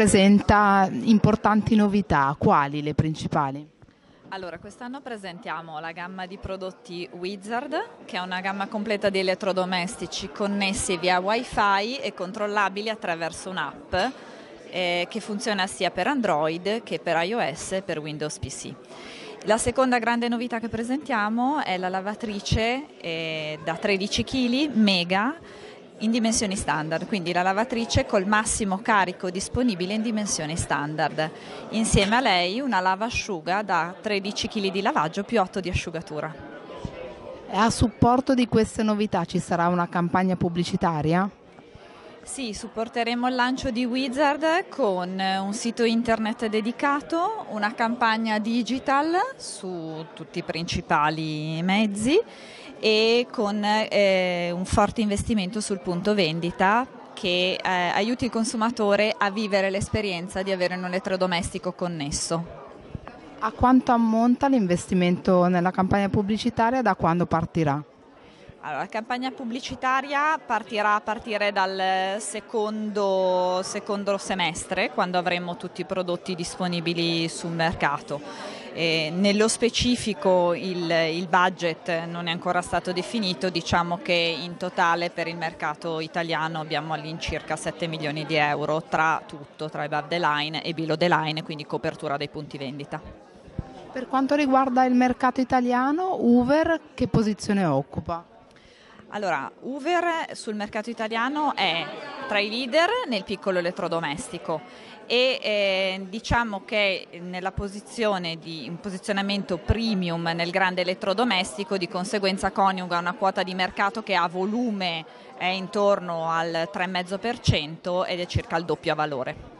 presenta importanti novità, quali le principali? Allora, quest'anno presentiamo la gamma di prodotti Wizard, che è una gamma completa di elettrodomestici connessi via Wi-Fi e controllabili attraverso un'app eh, che funziona sia per Android che per iOS e per Windows PC. La seconda grande novità che presentiamo è la lavatrice eh, da 13 kg Mega in dimensioni standard, quindi la lavatrice col massimo carico disponibile in dimensioni standard. Insieme a lei una lavasciuga da 13 kg di lavaggio più 8 di asciugatura. E a supporto di queste novità ci sarà una campagna pubblicitaria? Sì, supporteremo il lancio di Wizard con un sito internet dedicato, una campagna digital su tutti i principali mezzi e con eh, un forte investimento sul punto vendita che eh, aiuti il consumatore a vivere l'esperienza di avere un elettrodomestico connesso. A quanto ammonta l'investimento nella campagna pubblicitaria e da quando partirà? Allora, la campagna pubblicitaria partirà a partire dal secondo, secondo semestre, quando avremo tutti i prodotti disponibili sul mercato. E nello specifico il, il, budget non è ancora stato definito, diciamo che in totale per il mercato italiano abbiamo all'incirca 7 milioni di euro tra tutto, tra above the line e below the line, quindi copertura dei punti vendita. Per quanto riguarda il mercato italiano, Uber che posizione occupa? Allora, Uber sul mercato italiano è tra i leader nel piccolo elettrodomestico e eh, diciamo che nella posizione di un posizionamento premium nel grande elettrodomestico di conseguenza coniuga una quota di mercato che a volume è intorno al 3,5% ed è circa il doppio a valore.